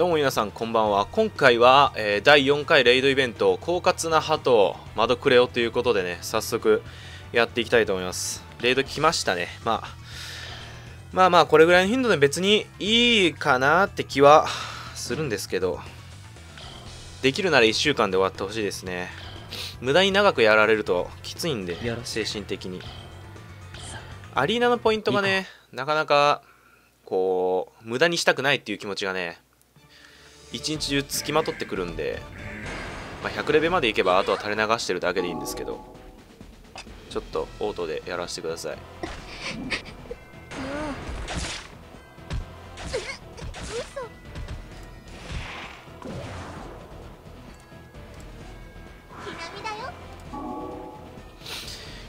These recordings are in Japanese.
どうも皆さんこんばんは。今回は、えー、第4回レイドイベント「狡猾な鳩窓クレオ」ということでね早速やっていきたいと思います。レイド来ましたね。まあまあまあこれぐらいの頻度で別にいいかなって気はするんですけどできるなら1週間で終わってほしいですね。無駄に長くやられるときついんで精神的に。アリーナのポイントがねなかなかこう無駄にしたくないっていう気持ちがね一日中つきまとってくるんで、まあ、100レベまでいけばあとは垂れ流してるだけでいいんですけどちょっとオートでやらせてください。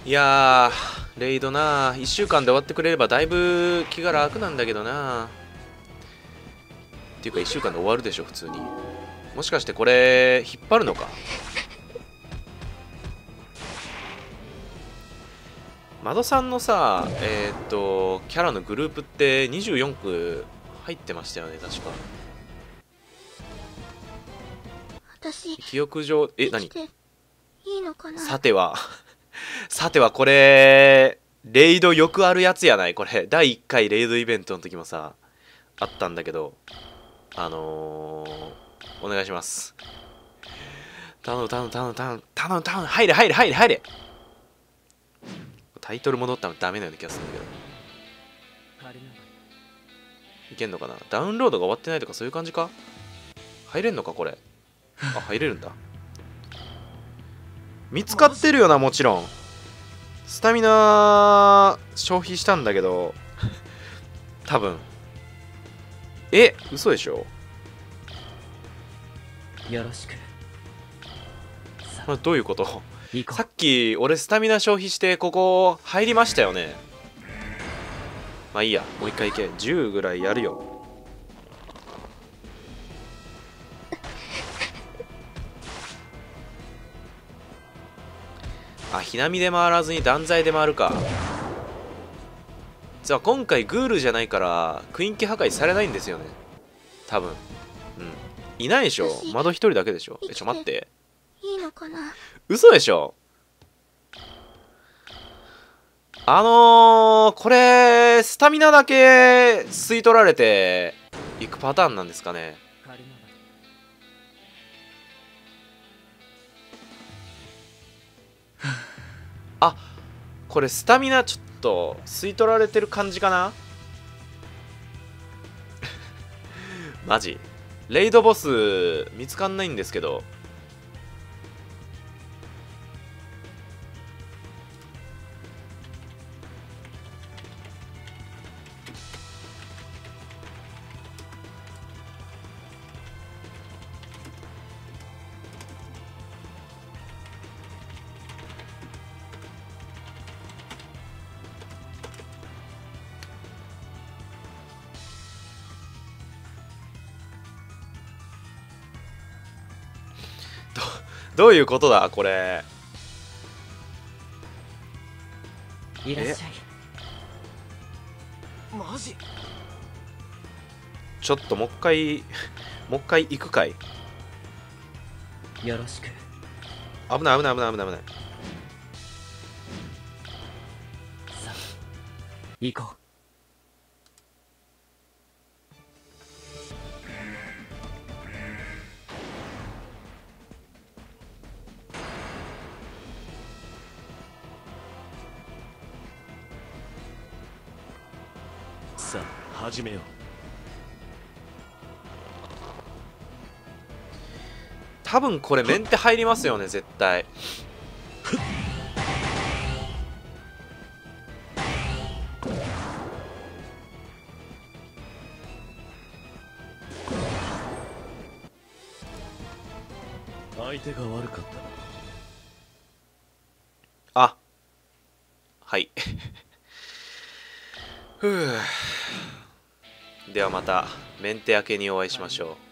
いやレイドな1週間で終わってくれればだいぶ気が楽なんだけどなっていうか1週間で終わるでしょ普通に。もしかしてこれ引っ張るのか？窓さんのさえー、っとキャラのグループって24区入ってましたよね確か。私記憶上え何？いいのかな？さては。さてはこれレイドよくあるやつやない？これ。第1回レイドイベントの時もさあったんだけどあのー、お願いします。頼む頼む頼む頼む。頼む頼む。入れ入れ入れ入れ。タイトル戻ったのダメなような気がするんだけど。いけんのかな？ダウンロードが終わってないとかそういう感じか？入れんのかこれ？あ入れるんだ。見つかってるよなもちろん。スタミナ消費したんだけど多分。え嘘でしょ？よろしく。これどういうこと？さっき俺スタミナ消費してここ入りましたよね。まあいいやもう一回いけ。10ぐらいやるよ。あひなみで回らずに断罪で回るか実は今回グールじゃないからクイーン機破壊されないんですよね。多分。うん。いないでしょ？窓一人だけでしょ？えちょ待って。いいのかな？嘘でしょ？あのー、これスタミナだけ吸い取られていくパターンなんですかね？あこれスタミナちょっとと吸い取られてる感じかな？マジ。レイドボス見つかんないんですけど。どういうことだこれ。いらっしゃい。マジ？ちょっともう一回もう一回行くかい。よろしく。危ない危ない危ない危ない危ない。さあ行こうさあ始めよう。多分これメンテ入りますよね絶対。相手が悪かった。なあ。はい。ふうではまたメンテ明けにお会いしましょう。